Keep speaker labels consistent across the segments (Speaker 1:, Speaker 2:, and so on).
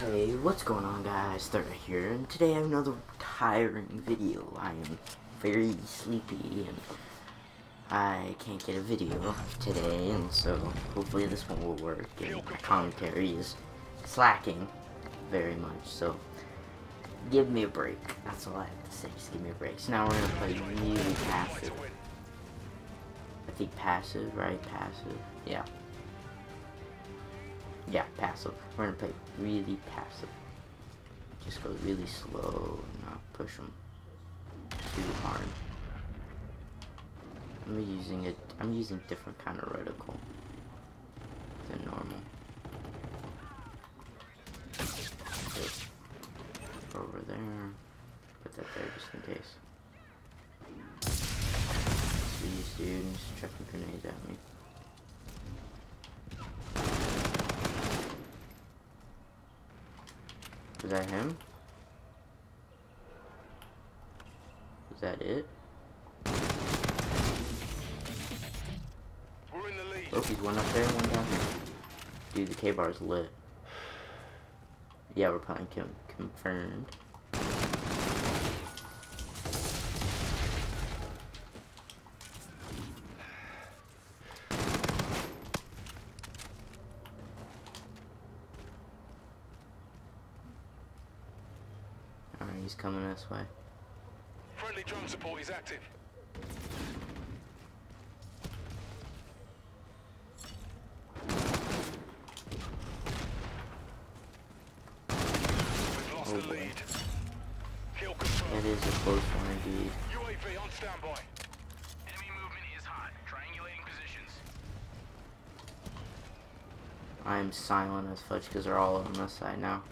Speaker 1: Hey, what's going on guys? Third here, and today I have another tiring video. I am very sleepy, and I can't get a video today, and so hopefully this one will work, and my commentary is slacking very much, so give me a break. That's all I have to say, just give me a break. So now we're gonna play really passive. I think passive, right? Passive, yeah. Yeah, passive. We're gonna play really passive. Just go really slow and not push them too hard. I'm using it. I'm using different kind of reticle than normal. over there. Put that there just in case. These dudes chucking grenades at me. Was that him? Is that it?
Speaker 2: We're in the lead.
Speaker 1: Oh, he's one up there one down here. Dude, the K-bar is lit. Yeah, we're playing com confirmed. Alright, he's coming this way.
Speaker 2: Friendly drone support is active. We've lost
Speaker 1: Oh,
Speaker 2: the lead. Kill
Speaker 1: That
Speaker 2: confirmed.
Speaker 1: is a close one indeed.
Speaker 2: UAV on standby.
Speaker 3: Enemy movement is hot. Triangulating positions.
Speaker 1: I'm silent as fudge because they're all on this side now.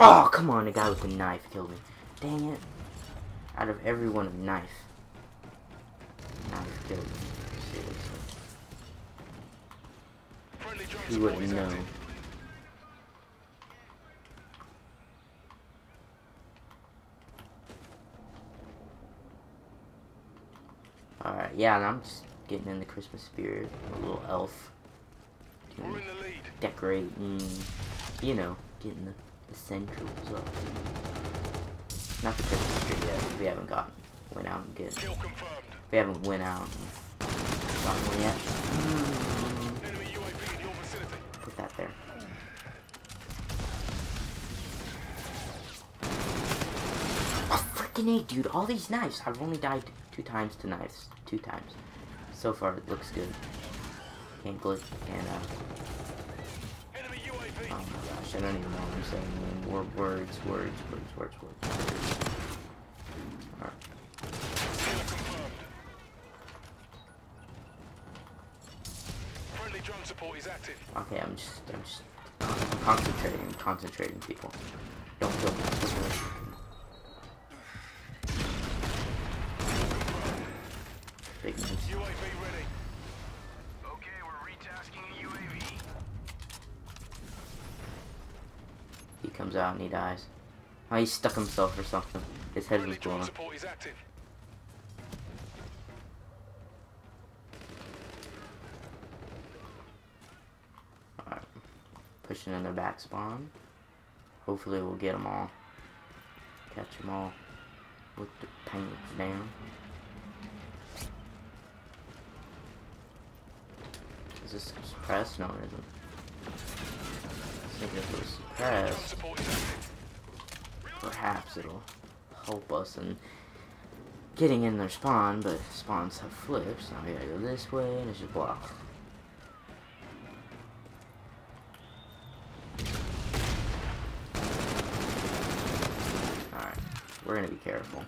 Speaker 1: Oh, come on, the guy with the knife killed me. Dang it. Out of everyone, a knife. Knife killed me. Seriously. You wouldn't know. Alright, yeah, and I'm just getting in the Christmas spirit. A little elf.
Speaker 2: We're in the lead.
Speaker 1: decorating, you know, getting the essentials up. Not the Christmas tree yet. We haven't gotten went out and get. We haven't went out and gotten one yet. Mm,
Speaker 2: Enemy UAV in your vicinity.
Speaker 1: Put that there. Oh, freaking A, dude. All these knives. I've only died two times to knives. Two times. So far, it looks good. Can't glitch. Can't, uh...
Speaker 2: Enemy UAV.
Speaker 1: Oh my gosh, I don't even know what I'm saying. Word, words, words, words, words, words. Alright.
Speaker 2: Kill confirmed. Friendly drone support is active.
Speaker 1: Okay, I'm just, I'm just, I'm concentrating, concentrating, people. Don't kill me. Comes out and he dies. Oh, he stuck himself or something. His head was blown up. Alright. Pushing in the back spawn. Hopefully we'll get them all. Catch them all. With the tanks down. Is this suppressed? No, it isn't. Think if
Speaker 2: is active.
Speaker 1: perhaps it'll help us in getting in their spawn, but spawns have flips. Now we gotta go this way, and it's just blocked. Alright, we're gonna be careful.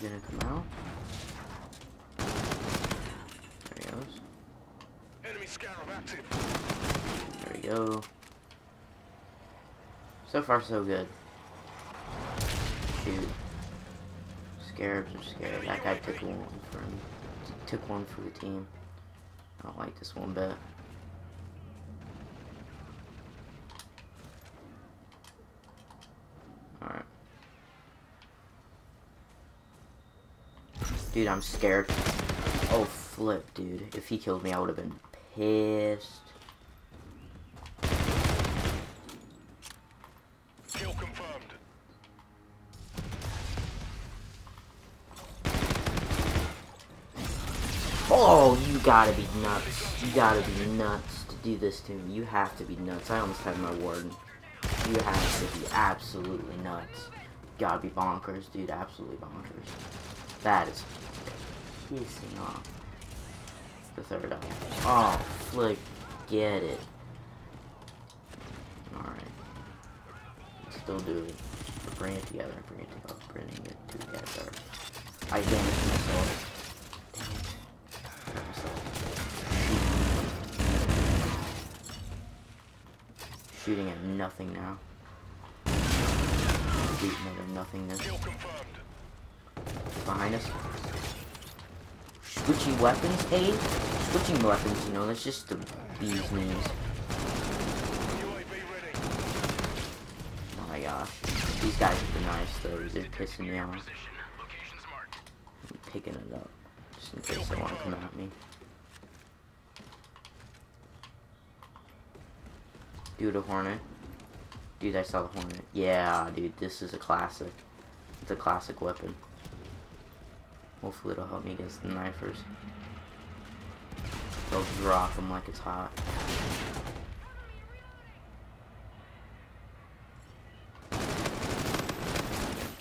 Speaker 1: You gonna come out? There he goes.
Speaker 2: Enemy scarab active.
Speaker 1: There we go. So far, so good. Shoot. Scarabs are scary. That guy took one for him. Took one for the team. I don't like this one bit. Alright. Dude, I'm scared. Oh, flip, dude. If he killed me, I would have been pissed.
Speaker 2: Kill confirmed.
Speaker 1: Oh, you gotta be nuts. You gotta be nuts to do this to me. You have to be nuts. I almost had my warden. You have to be absolutely nuts. Gotta be bonkers, dude. Absolutely bonkers. That is pissing off. The third eye. Oh, flick. Get it. Alright. Still do it. Bring it together. Bring it together. Uh, bring it together. I damaged myself. Damn it. Shooting at nothing now. Shooting at nothingness. Behind us. Switching weapons, hey? Switching weapons, you know, that's just the bee's knees. Oh my gosh. These guys are nice though, they're pissing me off.
Speaker 3: Position. Location's marked.
Speaker 1: I'm picking it up. Just in case they want to come at me. Dude, a hornet. Dude, I saw the hornet. Yeah, dude, this is a classic. It's a classic weapon. Hopefully it'll help me against the knifers. They'll drop them like it's hot.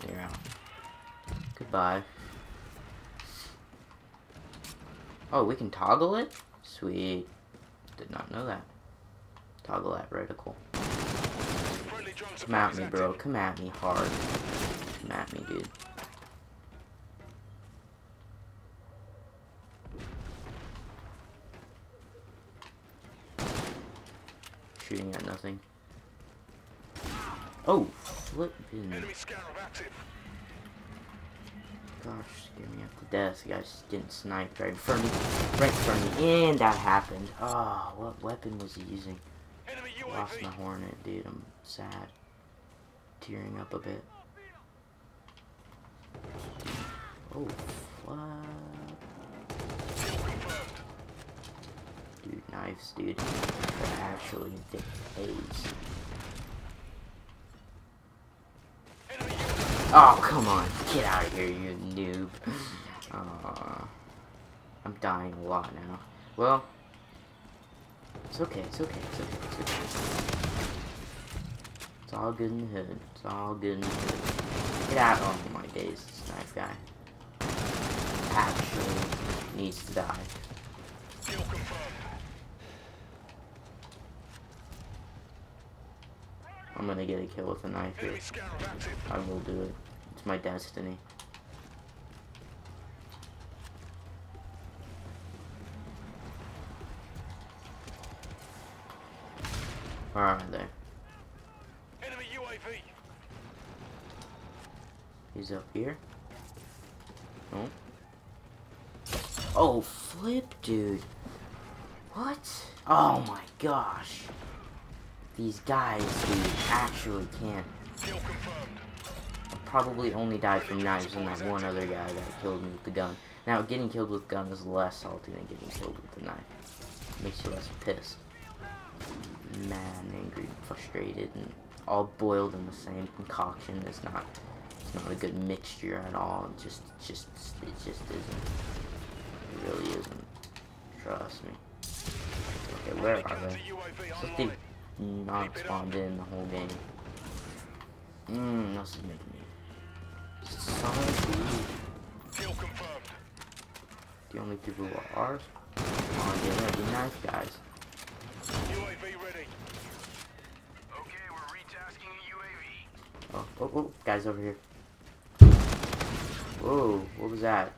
Speaker 1: You're out. Goodbye. Oh, we can toggle it? Sweet. Did not know that. Toggle that reticle. Come at me, bro. Come at me hard. Come at me, dude. Shooting at nothing. Oh, flipping.
Speaker 2: Enemy scarab active.
Speaker 1: Gosh, scared me up to death. The guy's getting sniped right in front of me. Right in front of me. And that happened. Oh, what weapon was he using?
Speaker 2: Enemy
Speaker 1: Lost my hornet, dude. I'm sad. Tearing up a bit. Oh, what?
Speaker 2: Kill confirmed.
Speaker 1: Dude, knives, dude. They're actually haze. Oh, come on. Get out of here, you noob. Aw. I'm dying a lot now. Well, it's okay, it's okay, it's okay, it's okay. It's all good in the hood. It's all good in the hood. Get out. Oh my days, this knife guy. Actually needs to die.
Speaker 2: Kill confirmed.
Speaker 1: I'm gonna get a kill with a knife here.
Speaker 2: Enemy scarab active.
Speaker 1: I will do it. It's my destiny. Where are they?
Speaker 2: Enemy UAV.
Speaker 1: He's up here. No. Oh, flip, dude. What? Oh my gosh. These guys, who actually can't. Probably only died from knives and that one other guy that killed me with the gun. Now, getting killed with gun is less salty than getting killed with the knife. Makes you less pissed. Mad angry frustrated and all boiled in the same concoction. It's not it's not a good mixture at all. It just it just it just isn't. It really isn't. Trust me. Okay, where are they?
Speaker 2: UAV
Speaker 1: So they
Speaker 2: online.
Speaker 1: not spawned in the whole game. Mmm, this is making me.
Speaker 2: Kill confirmed.
Speaker 1: The only people who are. Oh, yeah, they're the nice guys.
Speaker 2: UAV ready.
Speaker 3: Okay, we're retasking a UAV.
Speaker 1: Oh, oh, oh, guys over here. Whoa, what was that?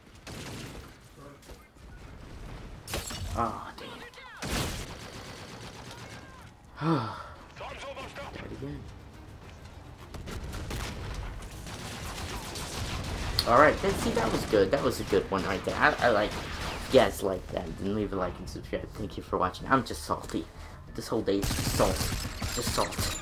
Speaker 1: Oh, dang it.
Speaker 2: Almost up.
Speaker 1: Again. Alright, see that was good. That was a good one right there. I, I like you guys like that. Then leave a like and subscribe. Thank you for watching. I'm just salty. This whole day is just salt. Just salt.